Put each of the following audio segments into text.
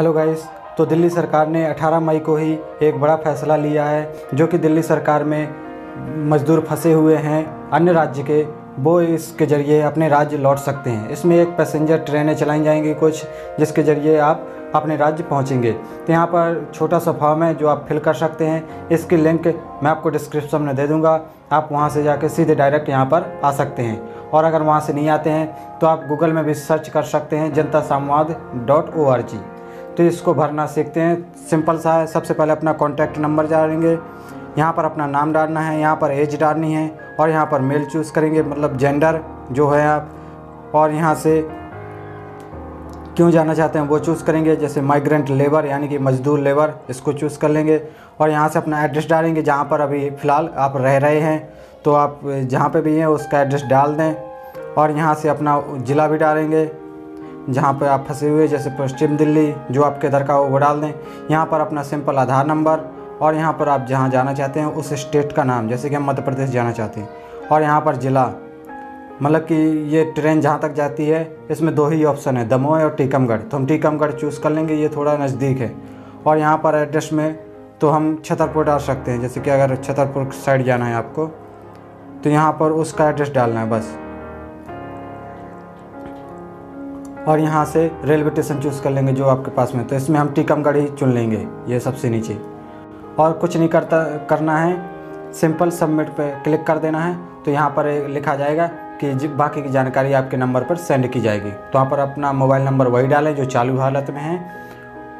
Hello guys तो दिल्ली सरकार ने 18 मई को ही एक बड़ा फैसला लिया है, जो कि दिल्ली सरकार में मज़दूर फंसे हुए हैं, अन्य राज्य के, वो इसके ज़रिए अपने राज्य लौट सकते हैं। इसमें एक पैसेंजर ट्रेनें चलाई जाएँगी कुछ, जिसके ज़रिए आप अपने राज्य पहुँचेंगे। तो यहाँ पर छोटा सा फॉर्म है, जो आप फिल कर सकते हैं। इसकी लिंक मैं आपको डिस्क्रिप्शन में दे दूँगा, आप वहाँ से जाकर सीधे डायरेक्ट यहाँ पर आ सकते हैं। और अगर वहाँ से नहीं आते हैं तो आप गूगल में भी सर्च कर सकते हैं जनता संवाद डॉट ओ आर जी। तो इसको भरना सीखते हैं। सिंपल सा है। सबसे पहले अपना कॉन्टैक्ट नंबर डालेंगे। यहाँ पर अपना नाम डालना है। यहाँ पर एज डालनी है और यहाँ पर मेल चूज़ करेंगे। मतलब जेंडर जो है आप। और यहाँ से क्यों जाना चाहते हैं वो चूज़ करेंगे। जैसे माइग्रेंट लेबर यानी कि मजदूर लेबर इसको चूज़ कर लेंगे। और यहाँ से अपना एड्रेस डालेंगे। जहाँ पर अभी फ़िलहाल आप रह रहे हैं। तो आप जहाँ पे भी हैं उसका एड्रेस डाल दें। और यहाँ से अपना ज़िला भी डालेंगे। जहाँ पर आप फंसे हुए जैसे पश्चिम दिल्ली, जो आपके इधर का वो डाल दें। यहाँ पर अपना सिंपल आधार नंबर और यहाँ पर आप जहाँ जाना चाहते हैं, उस स्टेट का नाम, जैसे कि हम मध्य प्रदेश जाना चाहते हैं। और यहाँ पर ज़िला मतलब कि ये ट्रेन जहाँ तक जाती है, इसमें दो ही ऑप्शन है, दमोह और टीकमगढ़। तो हम टीकमगढ़ चूज़ कर लेंगे, ये थोड़ा नज़दीक है। और यहाँ पर एड्रेस में तो हम छतरपुर डाल सकते हैं, जैसे कि अगर छतरपुर साइड जाना है आपको तो यहाँ पर उसका एड्रेस डालना है, बस। और यहाँ से रेलवे स्टेशन चूज़ कर लेंगे जो आपके पास में तो इसमें हम टीकमगढ़ ही चुन लेंगे, ये सबसे नीचे। और कुछ नहीं करता, करना है, सिंपल सबमिट पे क्लिक कर देना है तो यहाँ पर लिखा जाएगा कि बाकी की जानकारी आपके नंबर पर सेंड की जाएगी। तो वहाँ पर अपना मोबाइल नंबर वही डालें जो चालू हालत में है,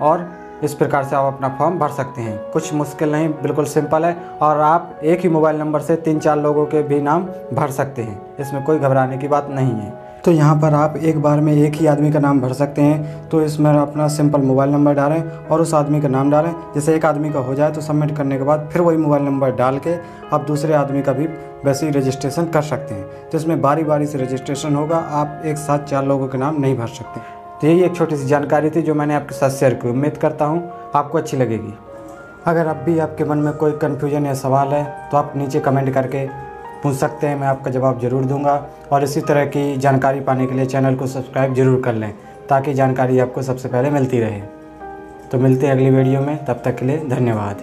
और इस प्रकार से आप अपना फॉर्म भर सकते हैं। कुछ मुश्किल नहीं, बिल्कुल सिंपल है और आप एक ही मोबाइल नंबर से तीन चार लोगों के भी नाम भर सकते हैं। इसमें कोई घबराने की बात नहीं है। तो यहाँ पर आप एक बार में एक ही आदमी का नाम भर सकते हैं। तो इसमें अपना सिंपल मोबाइल नंबर डालें और उस आदमी का नाम डालें। जैसे एक आदमी का हो जाए तो सबमिट करने के बाद फिर वही मोबाइल नंबर डाल के आप दूसरे आदमी का भी वैसे ही रजिस्ट्रेशन कर सकते हैं। तो इसमें बारी बारी से रजिस्ट्रेशन होगा। आप एक साथ चार लोगों के नाम नहीं भर सकते। तो यही एक छोटी सी जानकारी थी जो मैंने आपके साथ शेयर की। उम्मीद करता हूँ आपको अच्छी लगेगी। अगर अब भी आपके मन में कोई कन्फ्यूज़न या सवाल है तो आप नीचे कमेंट करके पूछ सकते हैं, मैं आपका जवाब ज़रूर दूँगा। और इसी तरह की जानकारी पाने के लिए चैनल को सब्सक्राइब ज़रूर कर लें, ताकि जानकारी आपको सबसे पहले मिलती रहे। तो मिलते हैं अगली वीडियो में, तब तक के लिए धन्यवाद।